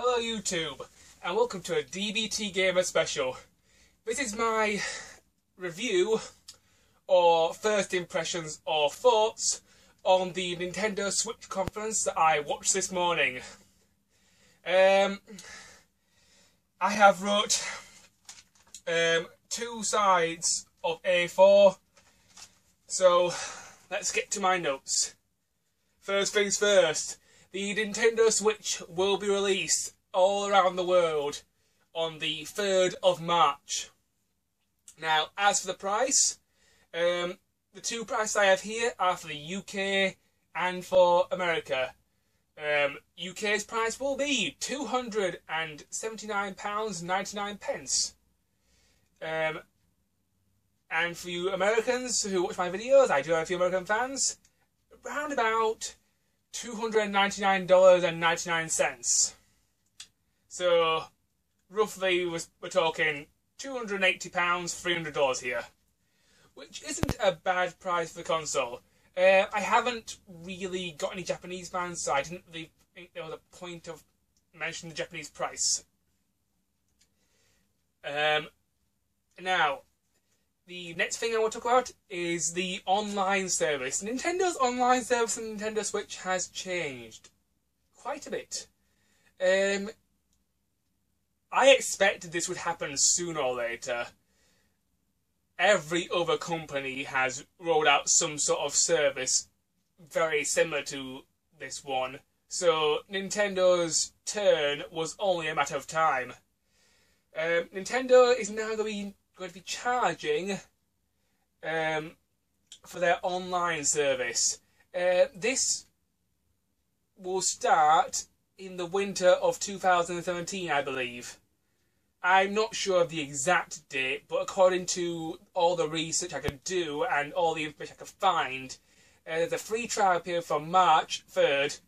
Hello YouTube, and welcome to a DBT Gamer special. This is my review, or first impressions or thoughts, on the Nintendo Switch conference that I watched this morning. Um, I have wrote um, two sides of A4, so let's get to my notes. First things first, the Nintendo Switch will be released all around the world on the 3rd of March. Now, as for the price, um, the two prices I have here are for the UK and for America. Um, UK's price will be £279.99. pence. Um, and for you Americans who watch my videos, I do have a few American fans, around about $299.99. So, roughly, we're talking £280, $300 here. Which isn't a bad price for the console. Uh, I haven't really got any Japanese fans, so I didn't really think there was a point of mentioning the Japanese price. Um, now, the next thing I want to talk about is the online service. Nintendo's online service on Nintendo Switch has changed quite a bit. Um, I expected this would happen sooner or later. Every other company has rolled out some sort of service very similar to this one, so Nintendo's turn was only a matter of time. Um, Nintendo is now going to be going to be charging um, for their online service. Uh, this will start in the winter of 2017, I believe. I'm not sure of the exact date, but according to all the research I could do and all the information I could find, uh, there's a free trial period from March 3rd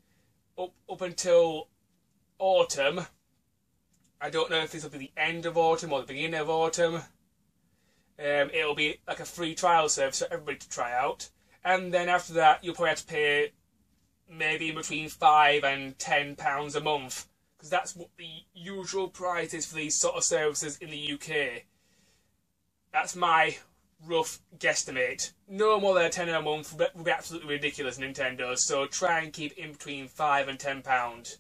up, up until autumn. I don't know if this will be the end of autumn or the beginning of autumn. Um, it'll be like a free trial service for everybody to try out. And then after that, you'll probably have to pay maybe between five and ten pounds a month because that's what the usual price is for these sort of services in the UK. That's my rough guesstimate. No more than ten a month would be absolutely ridiculous, Nintendo. So try and keep in between five and ten pound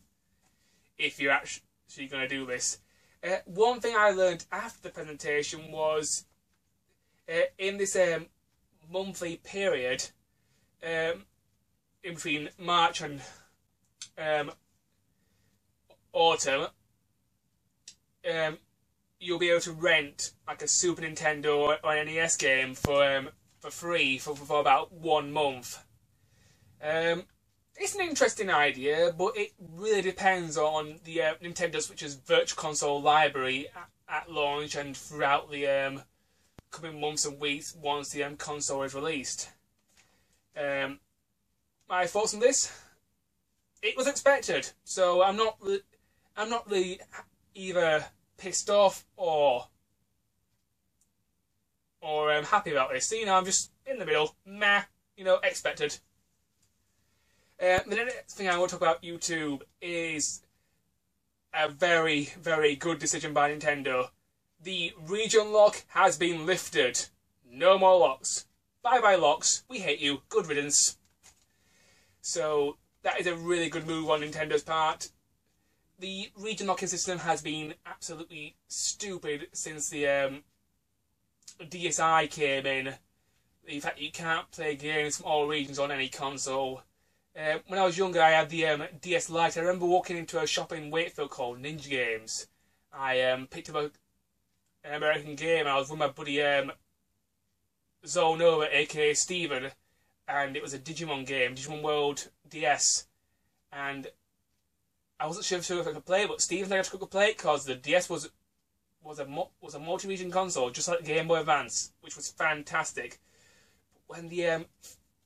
if you're actually going to do this. Uh, one thing I learned after the presentation was uh, in this um, monthly period um, in between March and um, autumn, um, you'll be able to rent like a Super Nintendo or, or NES game for um, for free for, for about one month. Um, it's an interesting idea, but it really depends on the uh, Nintendo Switch's Virtual Console library at, at launch and throughout the um, coming months and weeks once the M console is released. Um, my thoughts on this? It was expected, so I'm not. I'm not really either pissed off or or um, happy about this. You know, I'm just in the middle. Meh. You know, expected. Uh, the next thing I want to talk about YouTube is a very, very good decision by Nintendo the region lock has been lifted. No more locks. Bye bye locks. We hate you. Good riddance. So that is a really good move on Nintendo's part. The region locking system has been absolutely stupid since the um, DSi came in. In fact, you can't play games from all regions on any console. Uh, when I was younger, I had the um, DS Lite. I remember walking into a shop in Wakefield called Ninja Games. I um, picked up a an American game. I was with my buddy um, Zonova, aka Steven, and it was a Digimon game, Digimon World DS. And I wasn't sure if I could play, but Steven said I could play because the DS was was a was a multi-region console, just like the Game Boy Advance, which was fantastic. When the um,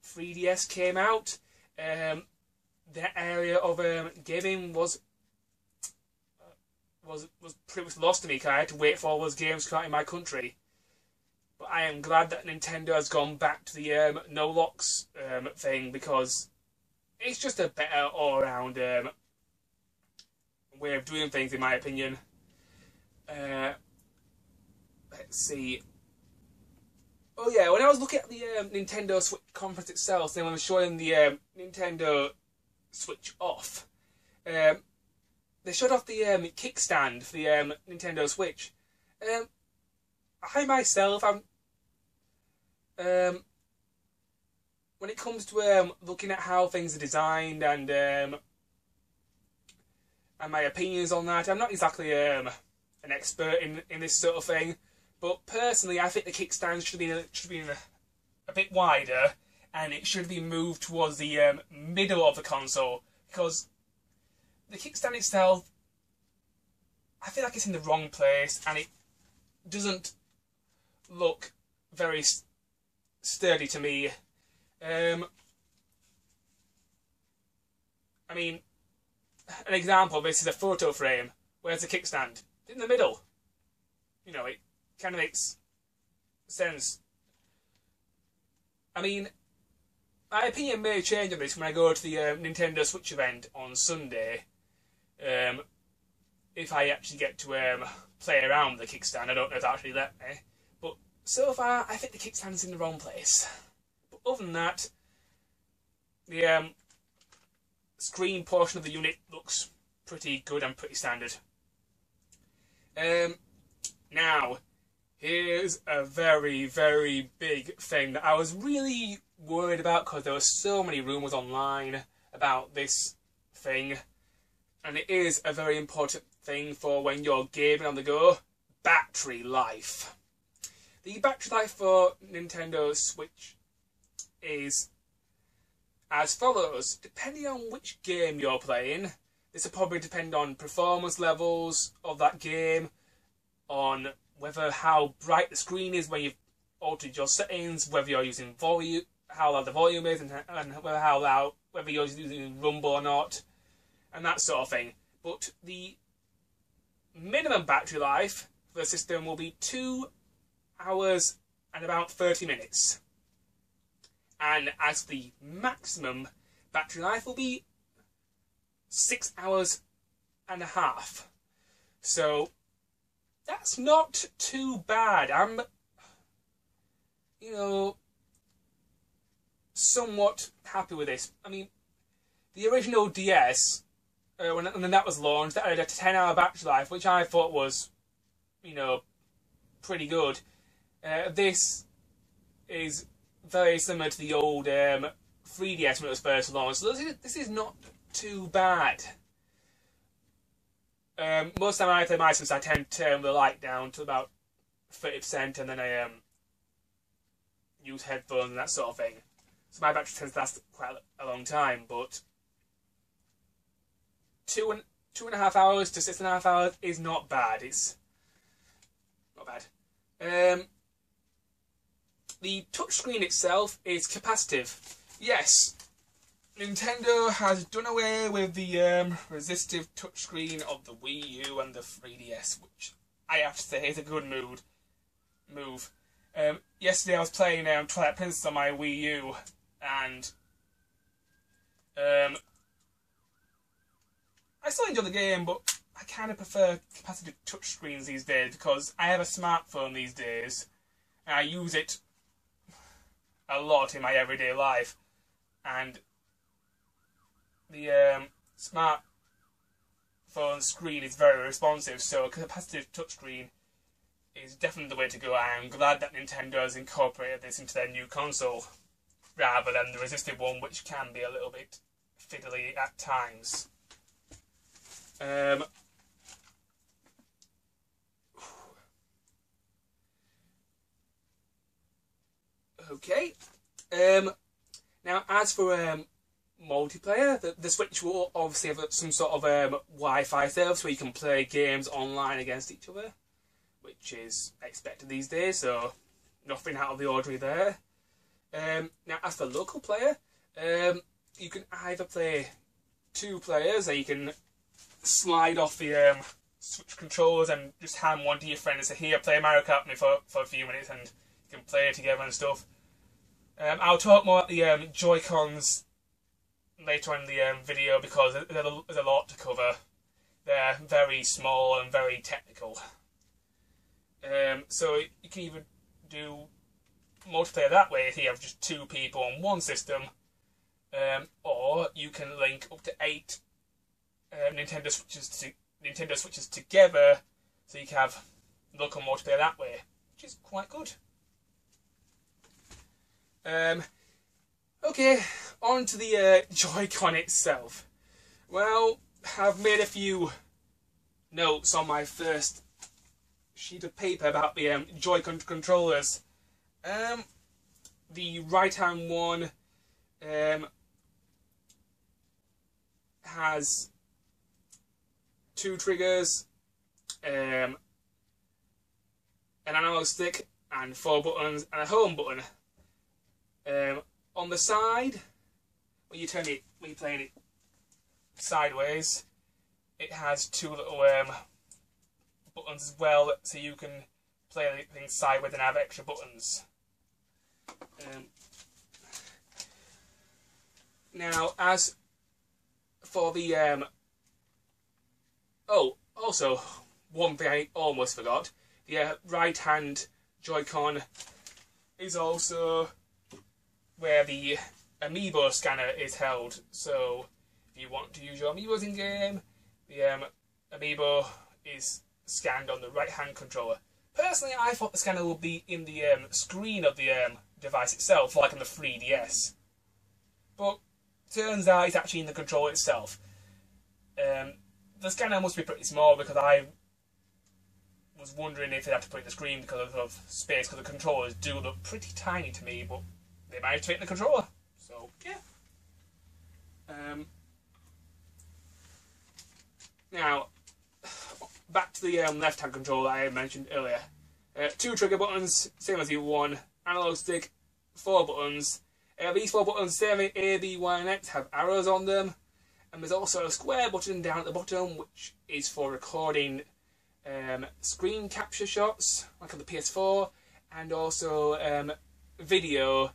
3DS came out, um, that area of um, gaming was was was pretty much lost to me because I had to wait for all those games to come out in my country. But I am glad that Nintendo has gone back to the um, no locks um, thing because it's just a better all around um, way of doing things, in my opinion. Uh, let's see. Oh yeah, when I was looking at the um, Nintendo Switch conference itself, then when I was showing the um, Nintendo Switch off, um, they showed off the um, kickstand for the um, Nintendo Switch. Um, I myself, I'm um, when it comes to um, looking at how things are designed and um, and my opinions on that, I'm not exactly um, an expert in in this sort of thing. But personally, I think the kickstand should be should be a, bit wider, and it should be moved towards the um, middle of the console because the kickstand itself, I feel like it's in the wrong place, and it doesn't look very sturdy to me. Um, I mean, an example this is a photo frame. Where's the kickstand? In the middle. You know, it kind of makes sense. I mean, my opinion may change on this when I go to the uh, Nintendo Switch event on Sunday. Um, if I actually get to um, play around with the kickstand, I don't know if actually let me. But so far, I think the kickstand's in the wrong place. But other than that, the um, screen portion of the unit looks pretty good and pretty standard. Um, now, here's a very, very big thing that I was really worried about because there were so many rumours online about this thing. And it is a very important thing for when you're gaming on the go battery life. The battery life for Nintendo Switch is as follows. Depending on which game you're playing, this will probably depend on performance levels of that game, on whether how bright the screen is when you've altered your settings, whether you're using volume, how loud the volume is, and, and whether how loud, whether you're using rumble or not, and that sort of thing. But the minimum battery life for the system will be two hours and about 30 minutes. And as the maximum battery life will be six hours and a half. So that's not too bad. I'm, you know, somewhat happy with this. I mean, the original DS, uh, when, when that was launched, that had a 10 hour battery life, which I thought was, you know, pretty good. Uh, this is very similar to the old um, 3DS when it was first launched, so this is, this is not too bad. Um, most of the time I play my Sims, I tend to turn the light down to about 30% and then I um, use headphones and that sort of thing. So my battery tends to last quite a long time, but two and two and a half hours to six and a half hours is not bad. It's not bad. Um, the touchscreen itself is capacitive. Yes, Nintendo has done away with the um, resistive touchscreen of the Wii U and the 3DS, which I have to say is a good mood move. Um, yesterday I was playing um, Twilight Princess on my Wii U, and um, I still enjoy the game, but I kind of prefer capacitive touchscreens these days because I have a smartphone these days, and I use it a lot in my everyday life, and the um, smartphone screen is very responsive, so a capacitive touchscreen is definitely the way to go. I am glad that Nintendo has incorporated this into their new console, rather than the resistive one, which can be a little bit fiddly at times. Um, okay. Um, now, as for um, multiplayer. The, the Switch will obviously have some sort of um, Wi-Fi service where you can play games online against each other, which is expected these days. So nothing out of the ordinary there. Um, now, as for local player, um, you can either play two players, or you can slide off the um, Switch controllers and just hand one to your friend and say, "Here, play Mario Kart me for for a few minutes," and you can play together and stuff. Um, I'll talk more about the um, Joy Cons later on in the um, video because there's a, lot to cover. they're very small and very technical. Um, so you can either do multiplayer that way if you have just two people on one system, um, or you can link up to eight uh, Nintendo Switches to Nintendo Switches together, so you can have local multiplayer that way, which is quite good. Um, okay, on to the uh, Joy-Con itself. Well, I've made a few notes on my first sheet of paper about the um, Joy-Con controllers. Um, the right-hand one um, has two triggers, um, an analog stick, and four buttons, and a home button. Um, on the side, when you turn it, when you're playing it sideways, it has two little um, buttons as well, so you can play things sideways and have extra buttons. Um, now, as for the um, oh, also one thing I almost forgot: the uh, right-hand Joy-Con is also where the amiibo scanner is held. So, if you want to use your amiibos in game, the um, amiibo is scanned on the right-hand controller. Personally, I thought the scanner would be in the um, screen of the um, device itself, like on the 3DS. But turns out it's actually in the controller itself. Um, the scanner must be pretty small because I was wondering if they had to put in the screen because of, of space, because the controllers do look pretty tiny to me, but they managed to fit in the controller. So, yeah. Um, now, back to the um, left-hand controller I mentioned earlier. Uh, two trigger buttons, same as the one. Analog stick, four buttons. Uh, these four buttons, same A, B, Y, and X, have arrows on them. And there's also a square button down at the bottom, which is for recording um, screen capture shots, like on the PS4, and also um, video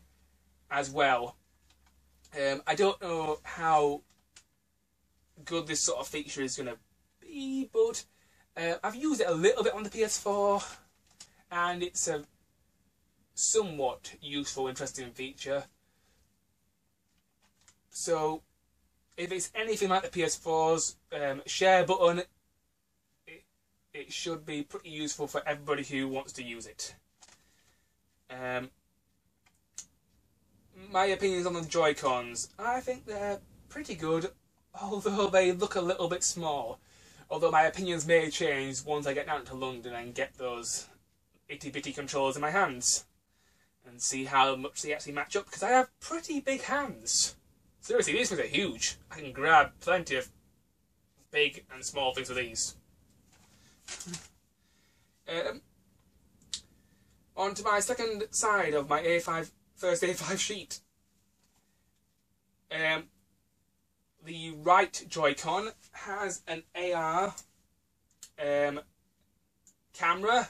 as well. Um, I don't know how good this sort of feature is going to be, but uh, I've used it a little bit on the PS4, and it's a somewhat useful, interesting feature. So, if it's anything like the PS4's um, share button, it, it should be pretty useful for everybody who wants to use it. Um, my opinions on the Joy-Cons, I think they're pretty good, although they look a little bit small. Although my opinions may change once I get down to London and get those itty bitty controllers in my hands. And see how much they actually match up, because I have pretty big hands. Seriously, these things are huge. I can grab plenty of big and small things with these. um, on to my second side of my A5 first A5 sheet. Um, the right Joy-Con has an AR um, camera,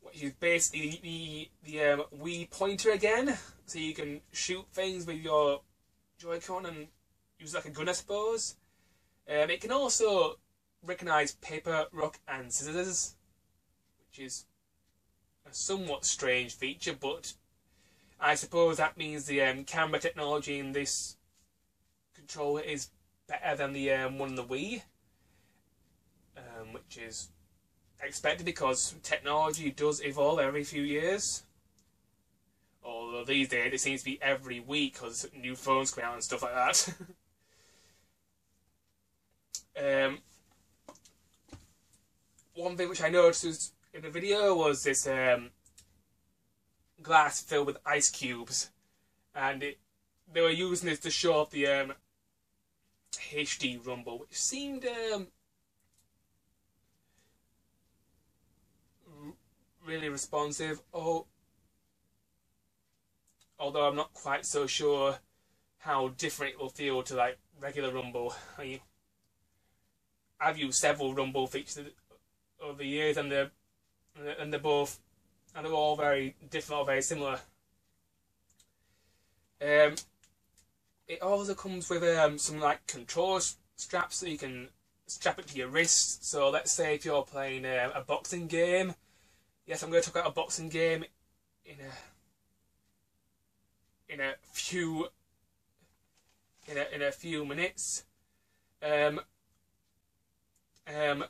which is basically the the um, Wii pointer again, so you can shoot things with your Joy-Con and use like a gun, I suppose. Um, it can also recognise paper, rock, and scissors, which is a somewhat strange feature, but I suppose that means the um, camera technology in this controller is better than the um, one in the Wii, um, which is expected because technology does evolve every few years. Although these days it seems to be every week because new phones come out and stuff like that. um, one thing which I noticed in the video was this um, glass filled with ice cubes, and it, they were using this to show off the um, HD Rumble, which seemed um, really responsive. Oh, although I'm not quite so sure how different it will feel to like regular Rumble. I mean, I've used several Rumble features over the years, and they're and they're both and they're all very different or very similar. Um, it also comes with um, some like control straps so you can strap it to your wrist. So let's say if you're playing um, a boxing game, yes, I'm going to talk about a boxing game in a in a few in a in a few minutes. Um, um,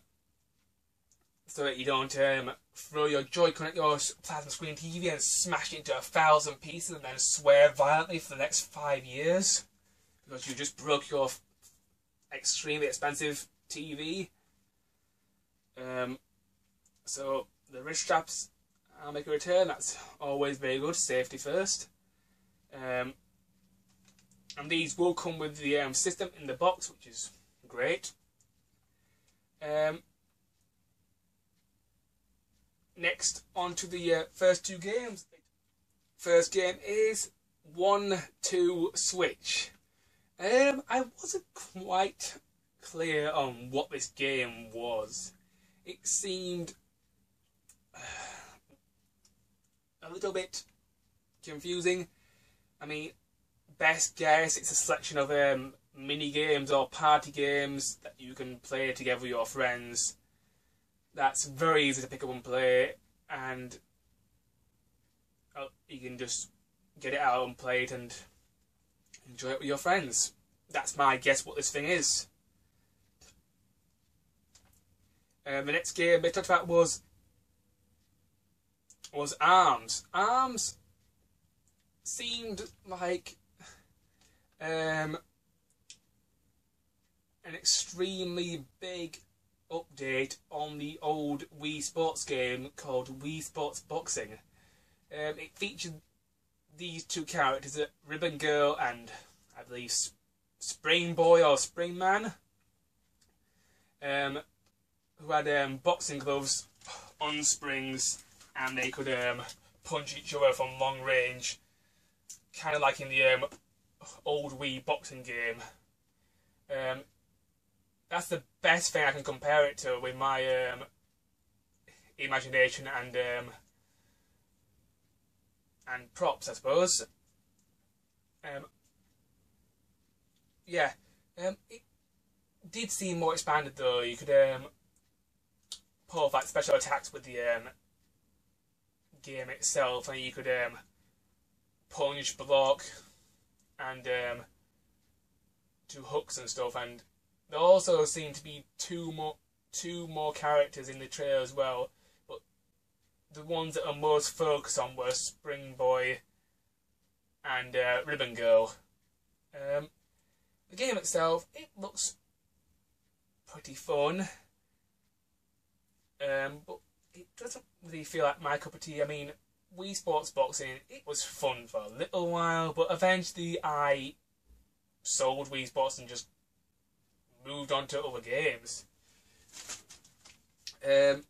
so that you don't um, throw your Joy-Con at your plasma screen TV and smash it into a thousand pieces and then swear violently for the next five years because you just broke your extremely expensive TV. Um, so the wrist straps, I'll make a return. That's always very good. Safety first. Um, and these will come with the um, system in the box, which is great. Um, next, on to the uh, first two games. First game is 1 2 Switch. Um, I wasn't quite clear on what this game was. It seemed uh, a little bit confusing. I mean, best guess it's a selection of um, mini games or party games that you can play together with your friends. That's very easy to pick up and play, and uh, you can just get it out and play it and enjoy it with your friends. That's my guess what this thing is. Um, the next game they talked about was was Arms. Arms seemed like um, an extremely big update on the old Wii Sports game called Wii Sports Boxing. Um, it featured these two characters, Ribbon Girl and I believe Spring Boy or Spring Man, um, who had um, boxing gloves on springs and they could um, punch each other from long range, kind of like in the um, old Wii boxing game. Um, that's the best thing I can compare it to with my um, imagination and um, and props, I suppose. Um, yeah, um, it did seem more expanded though. You could um, pull off like special attacks with the game itself, and you could um, punch, block, and um, do hooks and stuff. And there also seem to be two more two more characters in the trailer as well. But the ones that are most focused on were Spring Boy and uh, Ribbon Girl. Um, the game itself, it looks pretty fun. Um, but it doesn't really feel like my cup of tea. I mean, Wii Sports Boxing, it was fun for a little while, but eventually I sold Wii Sports and just moved on to other games. Um,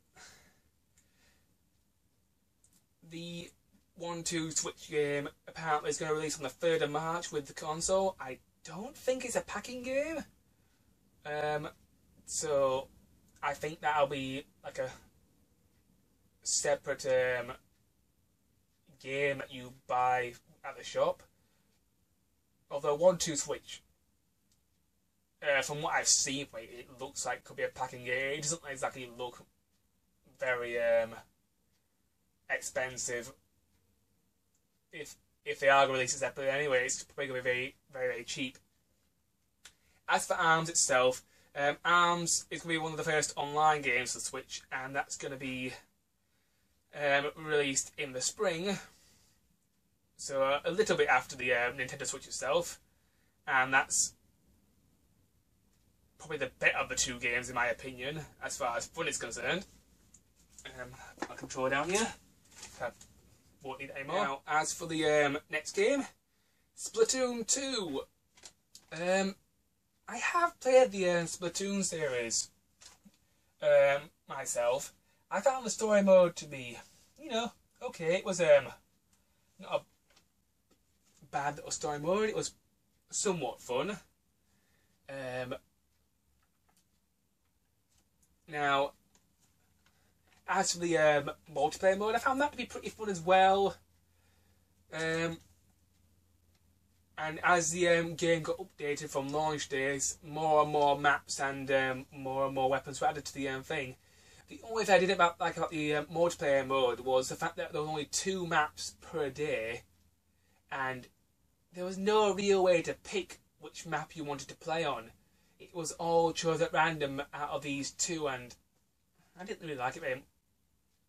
the 1-2 Switch game apparently is going to release on the 3rd of March with the console. I don't think it's a pack-in game. Um, so I think that'll be like a separate um, game that you buy at the shop. Although one two switch, uh, from what I've seen, it looks like it could be a pack-in game. It doesn't exactly look very um, expensive. If if they are going to release it separately anyway, it's probably going to be very very very cheap. As for Arms itself, um, Arms is going to be one of the first online games for Switch, and that's going to be um, released in the spring so uh, a little bit after the uh, Nintendo Switch itself, and that's probably the better of the two games in my opinion, as far as fun is concerned. Um, my controller down here. I won't need any more. Now, as for the um, next game, Splatoon 2. Um, I have played the uh, Splatoon series um, myself. I found the story mode to be, you know, okay. It was um, not a bad little story mode. It was somewhat fun. Um, now, as for the um, multiplayer mode, I found that to be pretty fun as well. Um, and as the um, game got updated from launch days, more and more maps and um, more and more weapons were added to the um, thing. The only thing I didn't about, like about the um, multiplayer mode was the fact that there were only two maps per day, and there was no real way to pick which map you wanted to play on. It was all chose at random out of these two, and I didn't really like it.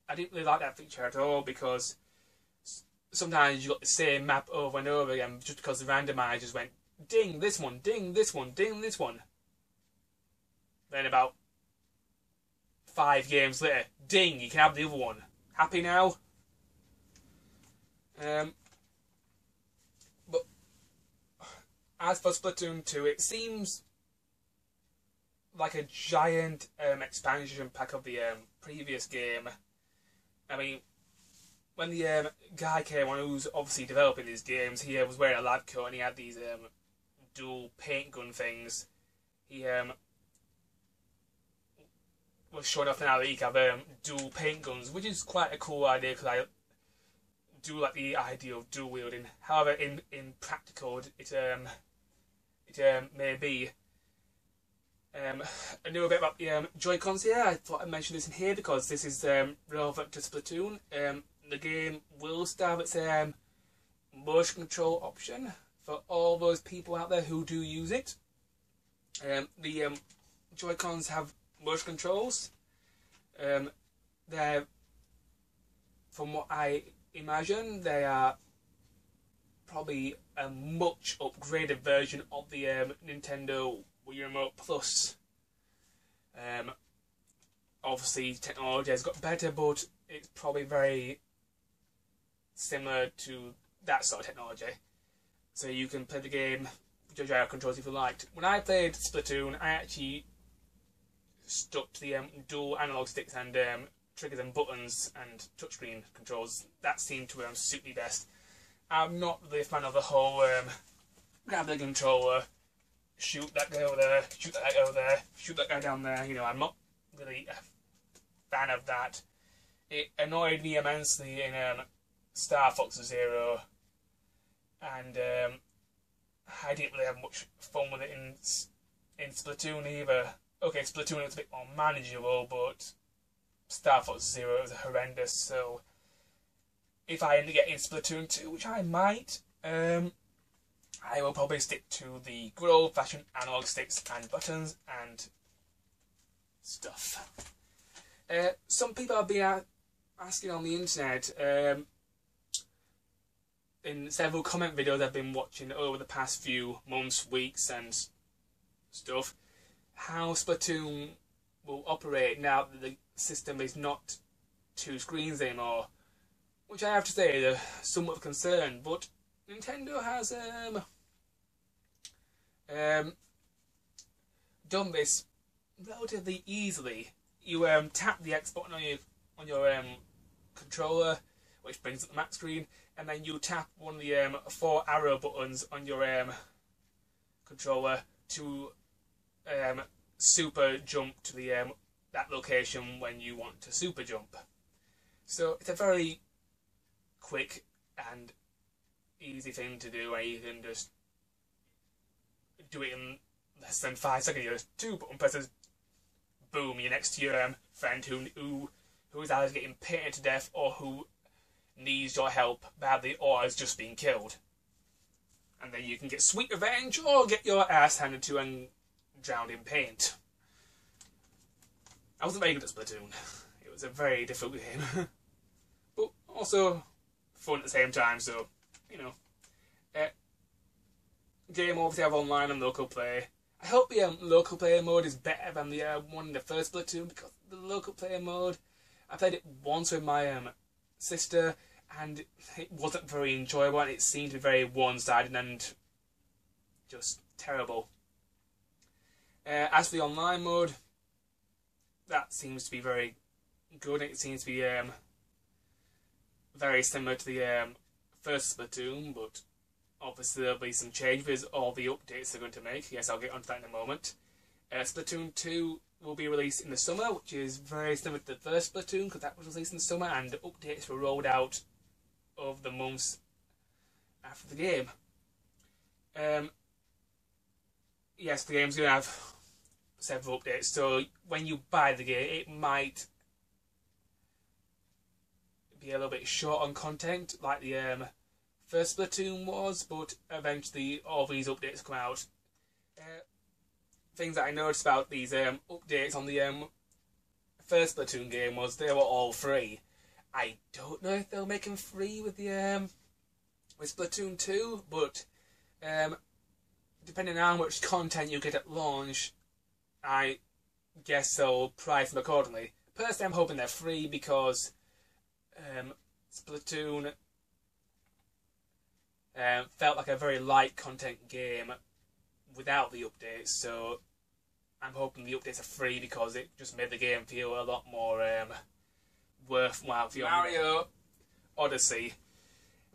I didn't really like that feature at all because sometimes you got the same map over and over again just because the randomizers went ding this one, ding this one, ding this one. Then about five games later, ding, you can have the other one. Happy now? Um, but as for Splatoon 2, it seems like a giant um, expansion pack of the um, previous game. I mean, when the um, guy came on who's obviously developing these games, he uh, was wearing a lab coat and he had these um, dual paint gun things. He um, was showing off now that he can have um, dual paint guns, which is quite a cool idea because I do like the idea of dual wielding. However, in in practical, it um it um, may. Um, I knew a bit about the um, Joy Cons here. I thought I'd mention this in here because this is um, relevant to Splatoon. Um, the game will have its um, motion control option for all those people out there who do use it. Um, the um, Joy Cons have motion controls. Um, they're, from what I imagine, they are probably a much upgraded version of the um, Nintendo Wii Remote Plus. Um, obviously, technology has got better, but it's probably very similar to that sort of technology. So you can play the game with gyro controls if you liked. When I played Splatoon, I actually stuck to the um, dual analog sticks and um, triggers and buttons and touchscreen controls. That seemed to um, suit me best. I'm not really a fan of the whole um, grab the controller, shoot that guy over there, shoot that guy over there, shoot that guy down there. You know, I'm not really a fan of that. It annoyed me immensely in um, Star Fox Zero, and um, I didn't really have much fun with it in in Splatoon either. Okay, Splatoon was a bit more manageable, but Star Fox Zero was horrendous. So if I end up getting Splatoon 2, which I might, um, I will probably stick to the good old fashioned analog sticks and buttons and stuff. Uh, some people have been asking on the internet um, in several comment videos I've been watching over the past few months, weeks, and stuff, how Splatoon will operate now that the system is not two screens anymore. Which I have to say is a somewhat of concern, but Nintendo has um, um, done this relatively easily. You um, tap the X button on your on your um, controller, which brings up the map screen, and then you tap one of the um, four arrow buttons on your um, controller to um, super jump to the um, that location when you want to super jump. So it's a very quick and easy thing to do, and you can just do it in less than five seconds. You just two button presses, boom, you're next to your um, friend who who who is either getting painted to death or who needs your help badly or has just been killed. And then you can get sweet revenge or get your ass handed to and drowned in paint. I wasn't very good at Splatoon. It was a very difficult game. but also fun at the same time, so, you know. Uh, game obviously have online and local play. I hope the um, local player mode is better than the uh, one in the first Splatoon because the local player mode, I played it once with my um, sister, and it wasn't very enjoyable. And it seemed to be very one-sided and just terrible. Uh, as for the online mode, that seems to be very good. It seems to be um, very similar to the um, first Splatoon, but obviously there'll be some changes all the updates they're going to make. Yes, I'll get onto that in a moment. Uh, Splatoon 2 will be released in the summer, which is very similar to the first Splatoon because that was released in the summer and the updates were rolled out over the months after the game. Um, yes, the game's going to have several updates, so when you buy the game, it might be a little bit short on content, like the um, first Splatoon was, but eventually all these updates come out. Uh, things that I noticed about these um, updates on the um, first Splatoon game was they were all free. I don't know if they'll make them free with the um, with Splatoon 2, but um, depending on how much content you get at launch, I guess they'll price them accordingly. Personally, I'm hoping they're free because um, Splatoon um, felt like a very light content game without the updates, so I'm hoping the updates are free because it just made the game feel a lot more um, worthwhile for you. Mario Odyssey.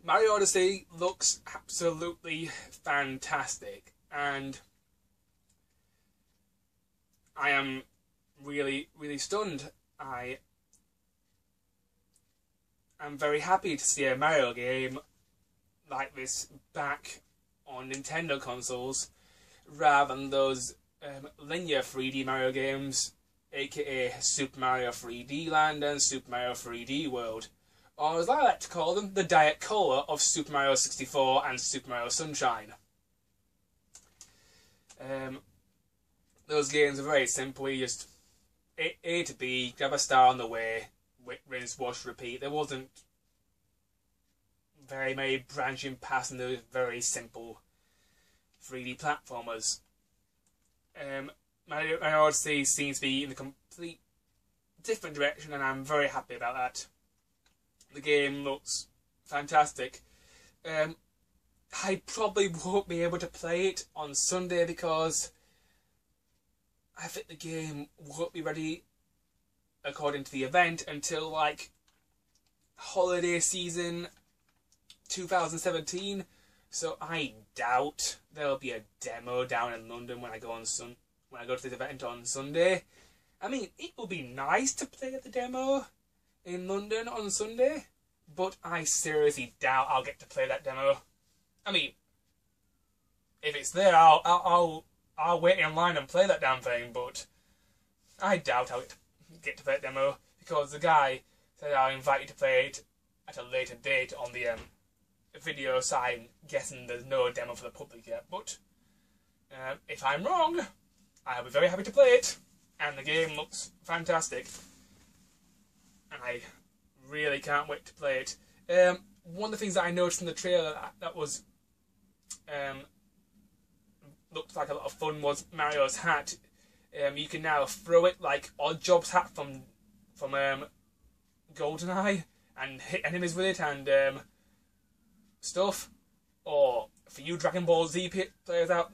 Mario Odyssey looks absolutely fantastic, and I am really, really stunned. I am very happy to see a Mario game like this back on Nintendo consoles rather than those um, linear 3D Mario games, aka Super Mario 3D Land and Super Mario 3D World, or as I like to call them, the Diet Cola of Super Mario 64 and Super Mario Sunshine. Um, those games are very simple. You just A, a to B, grab a star on the way, rinse, wash, repeat. There wasn't very many branching paths in those very simple 3D platformers. Um, my, my Odyssey seems to be in a complete different direction, and I'm very happy about that. The game looks fantastic. Um, I probably won't be able to play it on Sunday because I think the game won't be ready according to the event until like holiday season 2017. So I doubt there'll be a demo down in London when I go on sun when I go to this event on Sunday. I mean, it would be nice to play at the demo in London on Sunday, but I seriously doubt I'll get to play that demo. I mean, if it's there, I'll I'll I'll, I'll wait in line and play that damn thing, but I doubt I'll get to play that demo because the guy said I'll invite you to play it at a later date on the um, video, so I'm guessing there's no demo for the public yet. But uh, if I'm wrong, I'll be very happy to play it, and the game looks fantastic. And I really can't wait to play it. Um, one of the things that I noticed in the trailer that, that was um, looked like a lot of fun was Mario's hat. Um, you can now throw it like Oddjob's hat from from um, GoldenEye and hit enemies with it, and um, stuff, or for you Dragon Ball Z players out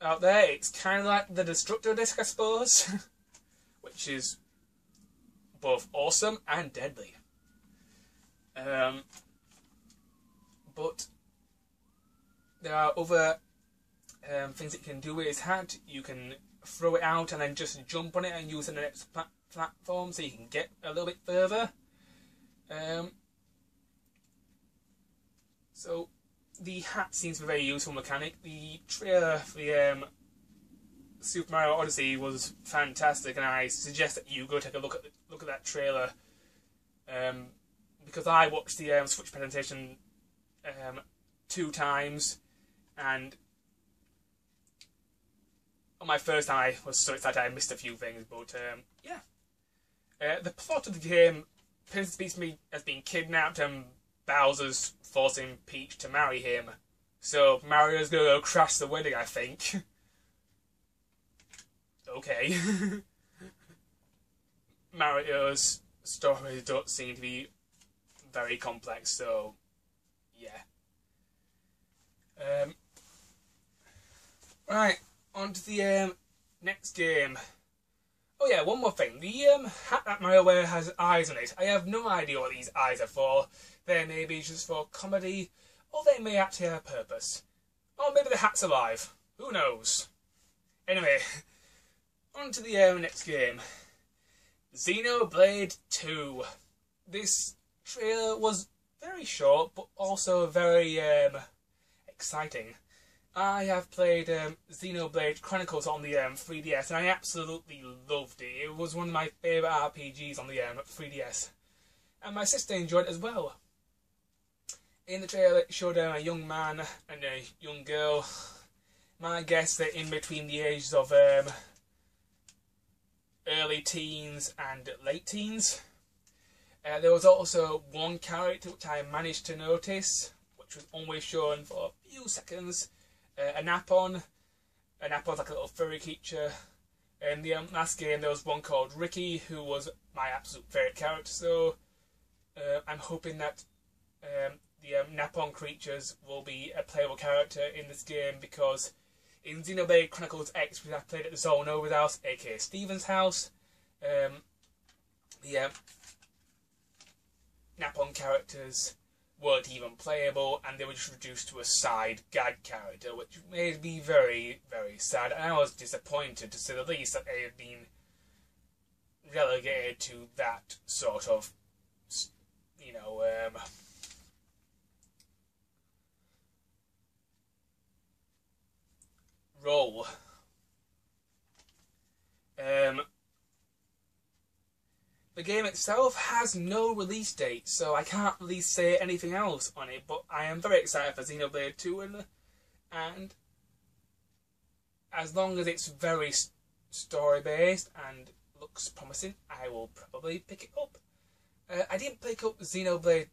out there, it's kind of like the Destructo Disc, I suppose, which is both awesome and deadly. Um, but there are other um, things it can do with its hat. You can throw it out and then just jump on it and use the next pla platform so you can get a little bit further. Um, so the hat seems to be a very useful mechanic. The trailer for the um, Super Mario Odyssey was fantastic, and I suggest that you go take a look at the, look at that trailer. Um, because I watched the um, Switch presentation um, two times, and on my first time I was so excited I missed a few things, but um, yeah. Uh, the plot of the game, Princess Peach has been kidnapped and Bowser's forcing Peach to marry him. So Mario's gonna go crash the wedding, I think. okay. Mario's stories don't seem to be very complex, so yeah. Um, right, on to the um, next game. Oh yeah, one more thing. The um, hat that Mario wears has eyes on it. I have no idea what these eyes are for. They may be just for comedy, or they may actually have a purpose. Or maybe the hat's alive. Who knows? Anyway, on to the uh, next game. Xenoblade 2. This trailer was very short, but also very um, exciting. I have played um, Xenoblade Chronicles on the um, 3DS, and I absolutely loved it. It was one of my favourite RPGs on the um, 3DS, and my sister enjoyed it as well. In the trailer, it showed um, a young man and a young girl. My guess they're in between the ages of um, early teens and late teens. Uh, there was also one character which I managed to notice, which was only shown for a few seconds. Uh, a Nopon. A Nopon's like a little furry creature. In the um, last game, there was one called Riki, who was my absolute favourite character. So uh, I'm hoping that um, the um, Nopon creatures will be a playable character in this game because in Xenoblade Chronicles X, which I played at the Zono's house, aka Steven's house, um, the um, Nopon characters weren't even playable and they were just reduced to a side gag character, which made me very, very sad. And I was disappointed, to say the least, that they had been relegated to that sort of, you know, um, role. Um, the game itself has no release date, so I can't really say anything else on it, but I am very excited for Xenoblade 2 and, and as long as it's very story based and looks promising, I will probably pick it up. Uh, I didn't pick up Xenoblade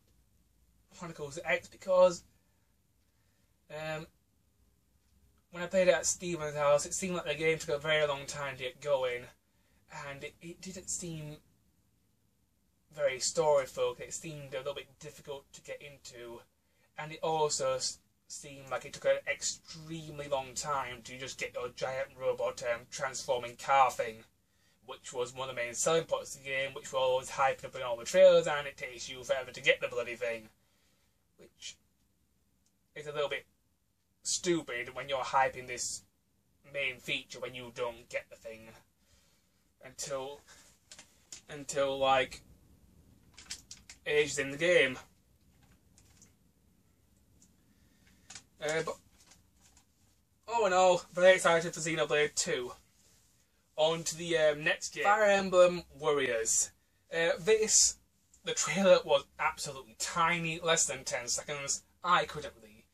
Chronicles X because um, when I played it at Steven's house, it seemed like the game took a very long time to get going, and it, it didn't seem very story focused. It seemed a little bit difficult to get into, and it also seemed like it took an extremely long time to just get your giant robot um, transforming car thing, which was one of the main selling points of the game, which were always hyping up in all the trailers, and it takes you forever to get the bloody thing, which is a little bit stupid when you're hyping this main feature when you don't get the thing until until like ages in the game. Uh, but all in all, very excited for Xenoblade 2. On to the um, next game, Fire Emblem Warriors. Uh, this, the trailer was absolutely tiny, less than 10 seconds. I couldn't really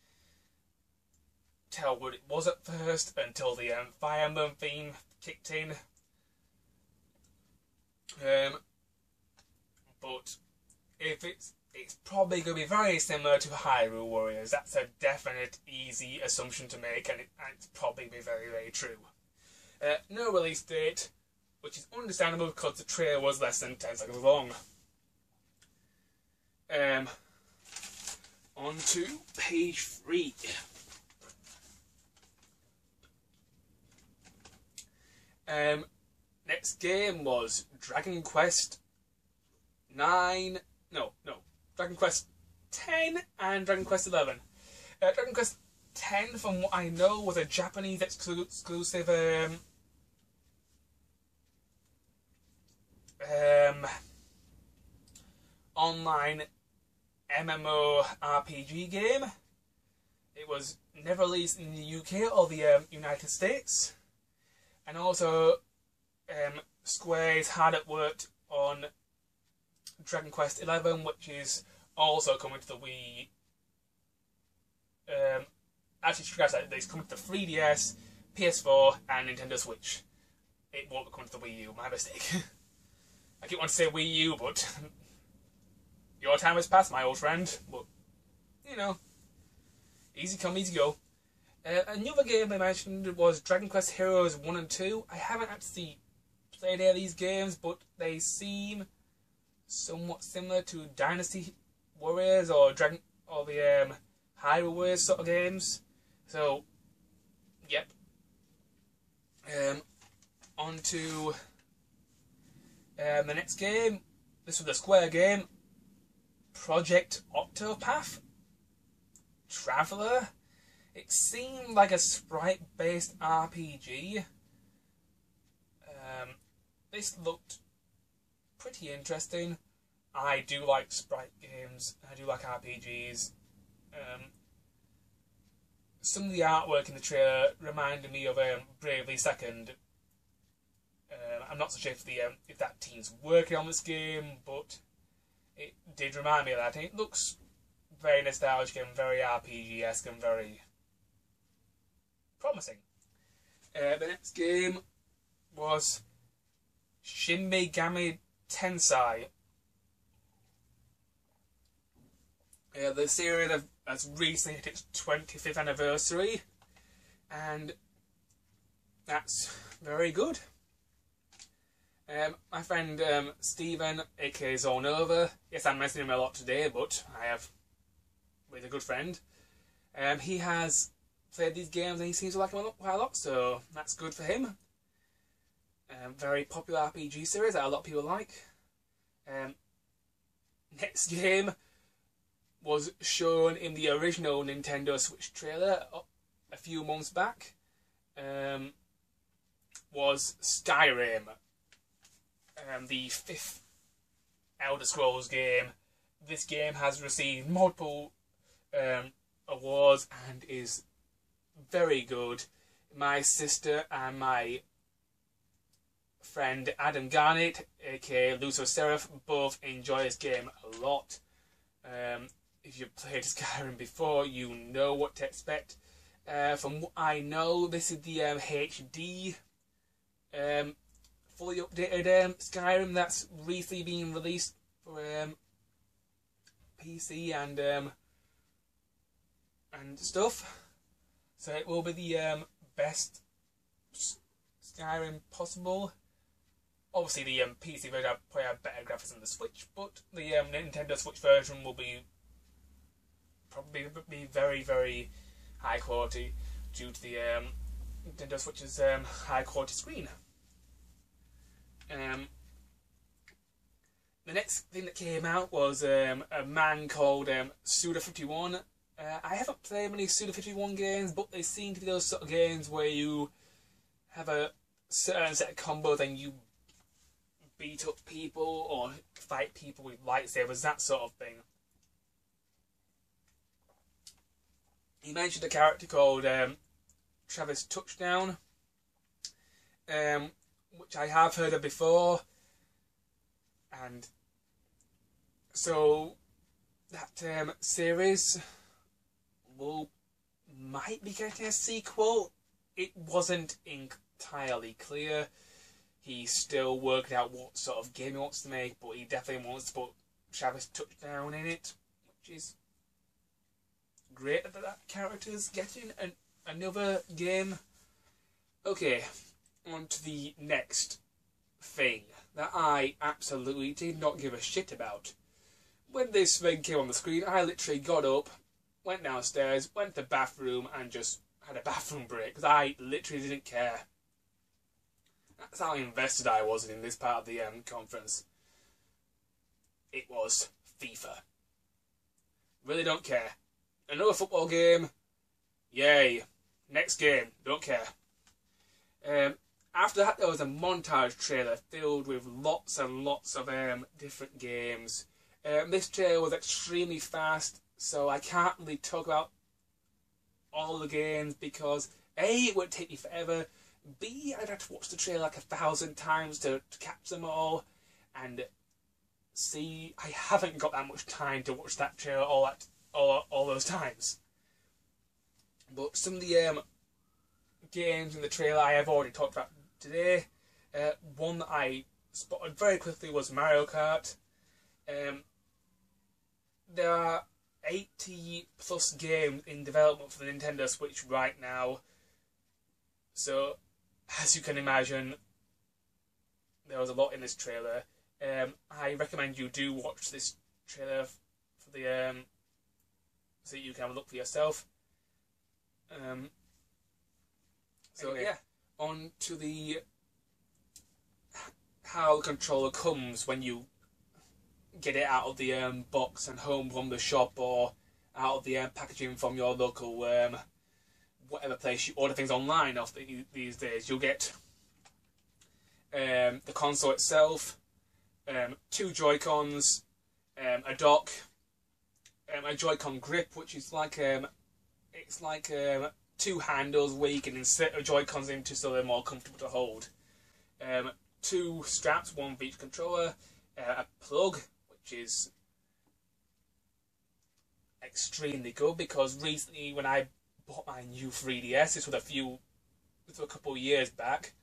tell what it was at first until the um, Fire Emblem theme kicked in. Um, but if it's it's probably going to be very similar to Hyrule Warriors. That's a definite, easy assumption to make, and, it, it's probably be very, very true. Uh, no release date, which is understandable because the trailer was less than 10 seconds long. Um, on to page 3. Um, next game was Dragon Quest 9 no, no. Dragon Quest 10 and Dragon Quest 11. Uh, Dragon Quest 10, from what I know, was a Japanese exclu exclusive um, um, online MMO RPG game. It was never released in the UK or the um, United States. And also, um, Square's had it worked on Dragon Quest Eleven, which is also coming to the Wii. Um, actually, that. It's coming to the 3DS, PS4, and Nintendo Switch. It won't come to the Wii U. My mistake. I keep wanting to say Wii U, but your time has passed, my old friend. But you know, easy come, easy go. Uh, another game I mentioned was Dragon Quest Heroes 1 and 2. I haven't actually played any of these games, but they seem somewhat similar to Dynasty Warriors or Dragon or the um, Hyrule Warriors sort of games. So, yep. Um, on to um, the next game. This was a Square game. Project Octopath Traveler. It seemed like a sprite-based RPG. Um, this looked pretty interesting. I do like sprite games. I do like RPGs. Um, some of the artwork in the trailer reminded me of um, Bravely Second. Um, I'm not so sure if the um, if that team's working on this game, but it did remind me of that. And it looks very nostalgic and very RPG-esque and very promising. Uh, the next game was Shin Megami Tensei. Uh, the series has recently hit its 25th anniversary, and that's very good. Um, my friend um, Stephen, aka Zornova, yes, I'm mentioning him a lot today, but I have with a good friend. Um, he has played these games and he seems to like them quite a lot, so that's good for him. Um, very popular RPG series that a lot of people like. Um, next game was shown in the original Nintendo Switch trailer a few months back. Um, was Skyrim, um, the fifth Elder Scrolls game. This game has received multiple um, awards and is very good. My sister and my friend Adam Garnett, aka Lucio Seraph, both enjoy this game a lot. Um, if you've played Skyrim before, you know what to expect. Uh, from what I know, this is the um, HD um, fully updated um, Skyrim that's recently been released for um, PC and um, and stuff. So it will be the um, best Skyrim possible. Obviously, the um, PC version probably have better graphics than the Switch, but the um, Nintendo Switch version will be probably be very, very high quality due to the um, Nintendo Switch's um, high quality screen. Um, the next thing that came out was um, a man called um, Suda51 uh, I haven't played many Suda 51 games, but they seem to be those sort of games where you have a certain set of combos and you beat up people or fight people with lightsabers, that sort of thing. He mentioned a character called um, Travis Touchdown, um, which I have heard of before, and so that um, series will might be getting a sequel. It wasn't entirely clear. He's still working out what sort of game he wants to make, but he definitely wants to put Travis Touchdown in it, which is great that that character's getting an, another game. Okay, on to the next thing that I absolutely did not give a shit about. When this thing came on the screen, I literally got up, went downstairs, went to the bathroom, and just had a bathroom break because I literally didn't care. That's how invested I was in this part of the um, conference. It was FIFA. Really don't care. Another football game. Yay. Next game. Don't care. Um, after that, there was a montage trailer filled with lots and lots of um, different games. Um, this trailer was extremely fast so I can't really talk about all the games because A, it would take me forever, B, I'd have to watch the trailer like a thousand times to, to catch them all, and C, I haven't got that much time to watch that trailer all that all, all those times. But some of the um, games in the trailer I have already talked about today. Uh, one that I spotted very quickly was Mario Kart. Um, there are 80 plus games in development for the Nintendo Switch right now. So, as you can imagine, there was a lot in this trailer. Um, I recommend you do watch this trailer for the um, so you can have a look for yourself. Um, so yeah, on to the how the controller comes when you get it out of the um, box and home from the shop or out of the um, packaging from your local um, whatever place you order things online off these days. You'll get um, the console itself, um, two Joy Cons, um, a dock, a Joy-Con grip, which is like a it's like um, two handles where you can insert Joy-Cons into so they're more comfortable to hold. Um, two straps, one for each controller, uh, a plug, which is extremely good because recently when I bought my new 3DS, this was a few, this was a couple of years back,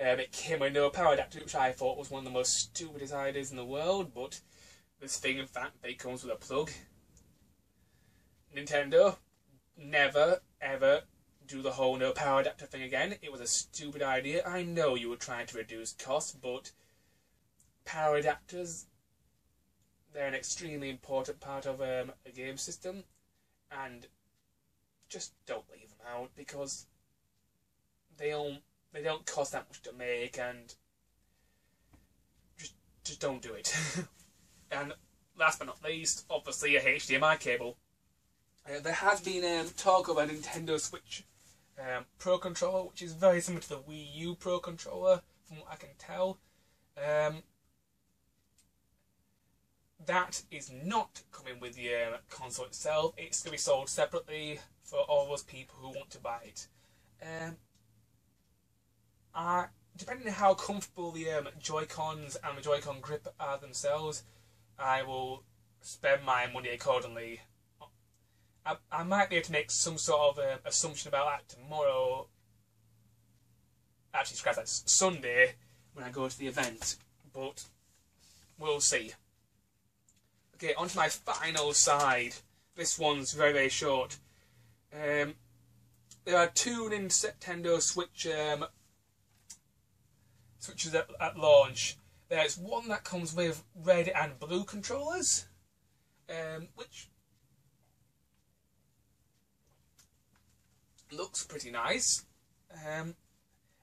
um, it came with no power adapter, which I thought was one of the most stupidest ideas in the world, but this thing in fact it comes with a plug. Nintendo never ever do the whole no power adapter thing again. It was a stupid idea. I know you were trying to reduce costs, but power adapters they're an extremely important part of um, a game system, and just don't leave them out because they don't they don't cost that much to make, and just just don't do it. and last but not least, obviously a HDMI cable. Uh, there has been um, talk of a Nintendo Switch um, Pro controller, which is very similar to the Wii U Pro controller, from what I can tell. Um, that is not coming with the um, console itself. It's going to be sold separately for all those people who want to buy it. Um, depending on how comfortable the um, Joy Cons and the Joy-Con grip are themselves, I will spend my money accordingly. I, I might be able to make some sort of uh, assumption about that tomorrow. Actually, scratch that Sunday when I go to the event, but we'll see. Okay, onto my final side. This one's very, very short. Um, there are two Nintendo Switch um, switches at, at launch. There's one that comes with red and blue controllers, um, which looks pretty nice. Um,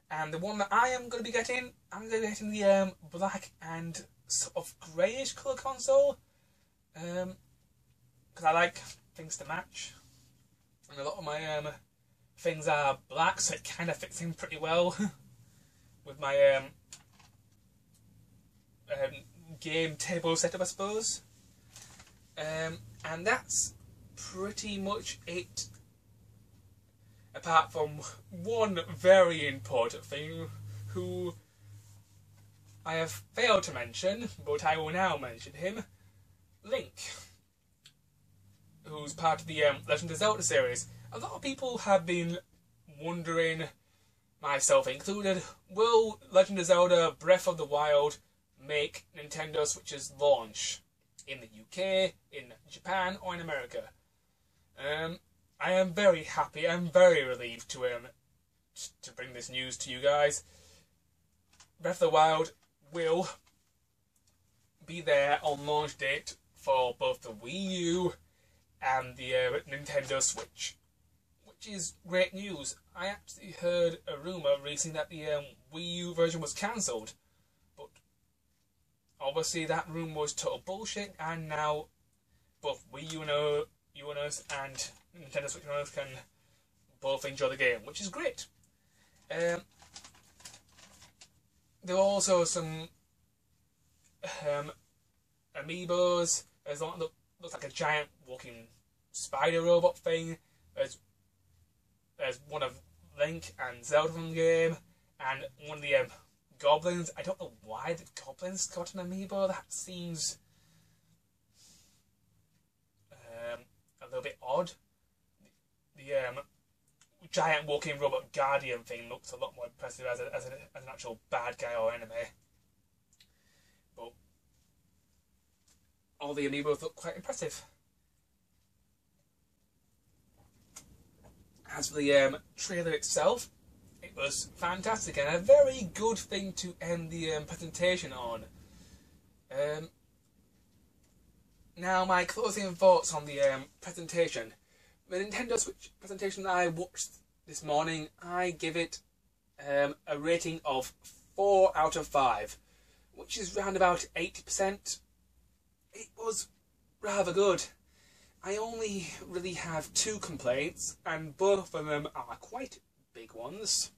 and the one that I am going to be getting, I'm going to be getting the um, black and sort of greyish colour console. Um, because I like things to match, and a lot of my um things are black, so it kind of fits in pretty well with my um, um game table setup, I suppose. Um, and that's pretty much it. Apart from one very important thing, who I have failed to mention, but I will now mention him. Link, who's part of the um, Legend of Zelda series. A lot of people have been wondering, myself included, will Legend of Zelda Breath of the Wild make Nintendo Switch's launch in the UK, in Japan, or in America? Um, I am very happy, I'm very relieved to um, to bring this news to you guys. Breath of the Wild will be there on launch date for both the Wii U and the uh, Nintendo Switch, which is great news. I actually heard a rumor recently that the um, Wii U version was cancelled, but obviously that rumor was total bullshit, and now both Wii U, owners and Nintendo Switch owners can both enjoy the game, which is great. Um, there are also some um, amiibos there's one that looks like a giant walking spider robot thing. There's there's one of Link and Zelda from the game, and one of the um, goblins. I don't know why the goblins got an amiibo. That seems um, a little bit odd. The, the um, giant walking robot guardian thing looks a lot more impressive as, a, as, a, as an actual bad guy or enemy. All the amiibos look quite impressive. As for the um, trailer itself, it was fantastic and a very good thing to end the um, presentation on. Um, now, my closing thoughts on the um, presentation. The Nintendo Switch presentation I watched this morning, I give it um, a rating of 4 out of 5, which is around about 80% it was rather good. I only really have two complaints, and both of them are quite big ones.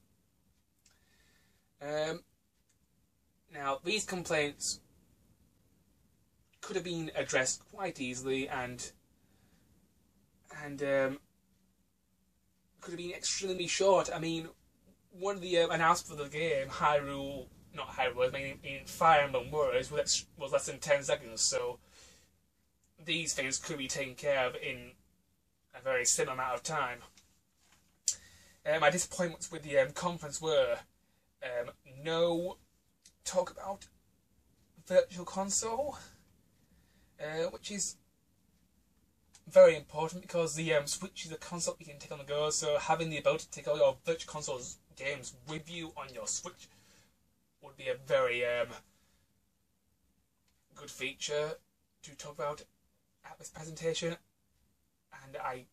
Um, now, these complaints could have been addressed quite easily, and and um, could have been extremely short. I mean, one of the um, announcements for the game, Hyrule, not Hyrule, I mean, in Fire Emblem Warriors, was, was less than 10 seconds, so these things could be taken care of in a very similar amount of time. Uh, my disappointments with the um, conference were um, no talk about Virtual Console, uh, which is very important because the um, Switch is a console you can take on the go, so having the ability to take all your Virtual Console's games with you on your Switch would be a very um, good feature to talk about at this presentation, and I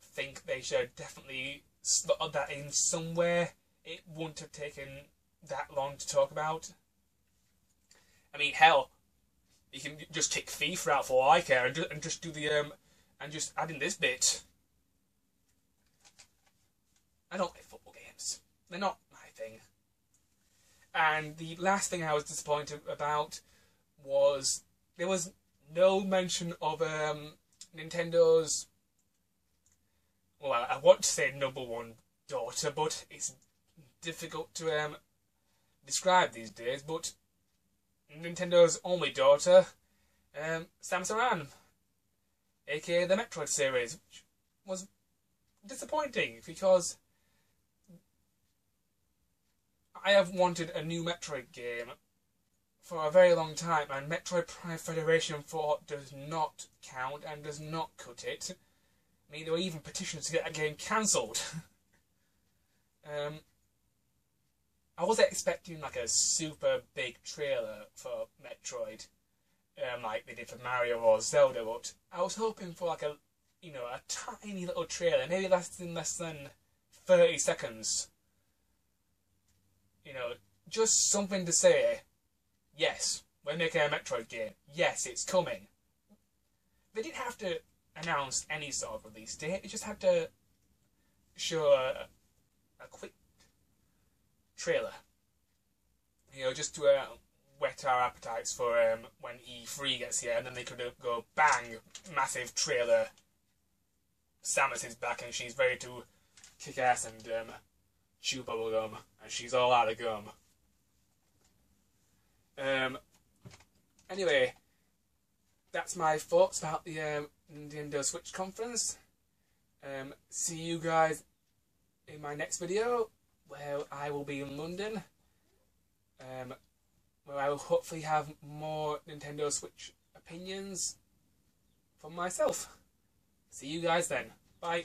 think they should definitely slot that in somewhere. It wouldn't have taken that long to talk about. I mean, hell, you can just take FIFA out for all I care and just, and just do the um and just add in this bit. I don't play football games. They're not. And the last thing I was disappointed about was there was no mention of um, Nintendo's. Well, I want to say number one daughter, but it's difficult to um, describe these days. But Nintendo's only daughter, um, Samus Aran, aka the Metroid series, which was disappointing because I have wanted a new Metroid game for a very long time, and Metroid Prime Federation Force does not count and does not cut it. I mean, there were even petitions to get that game cancelled. um, I was expecting like a super big trailer for Metroid, um, like they did for Mario or Zelda, but I was hoping for like a, you know, a tiny little trailer, maybe than less than thirty seconds. You know, just something to say. Yes, we're making a Metroid game. Yes, it's coming. They didn't have to announce any sort of release date. They just had to show a, a quick trailer. You know, just to uh, whet our appetites for um, when E3 gets here, and then they could go bang, massive trailer. Samus is back, and she's ready to kick ass and um, chew bubblegum, and she's all out of gum. Um, anyway, that's my thoughts about the um, Nintendo Switch conference. Um, see you guys in my next video where I will be in London, um, where I will hopefully have more Nintendo Switch opinions from myself. See you guys then. Bye.